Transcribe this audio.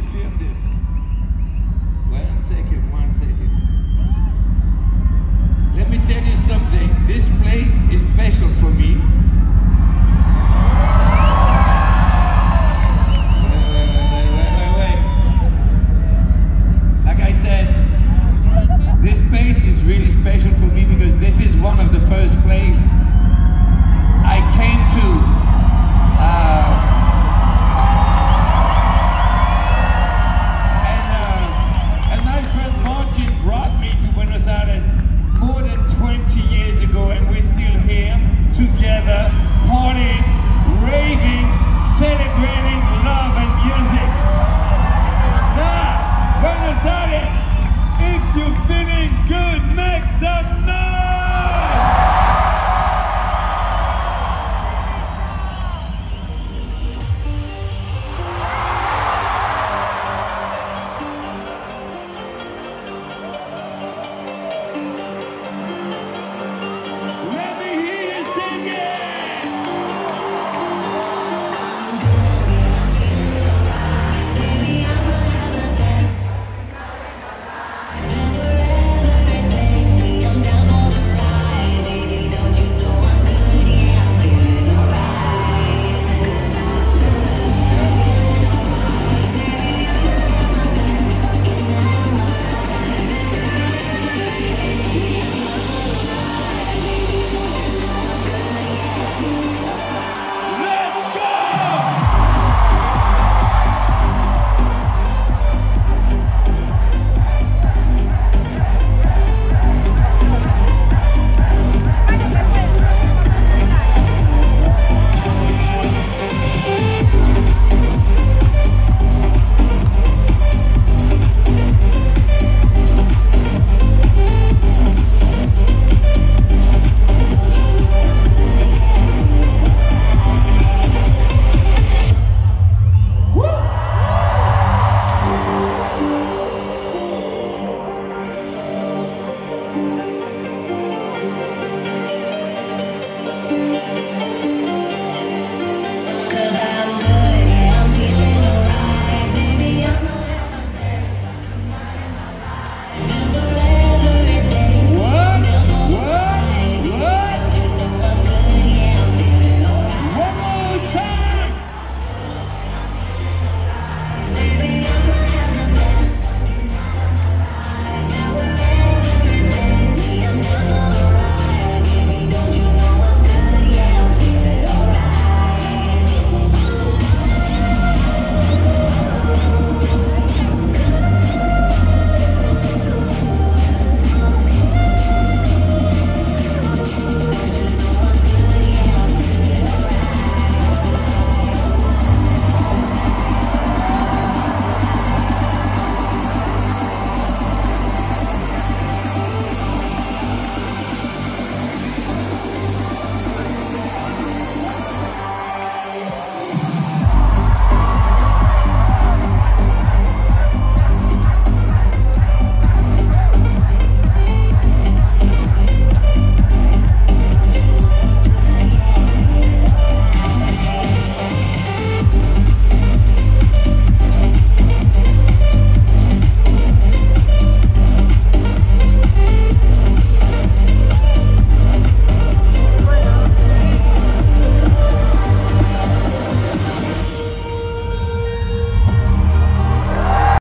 film this? One second, one second. Let me tell you something. This place is special for me. really special for me because this is one of the first places Set.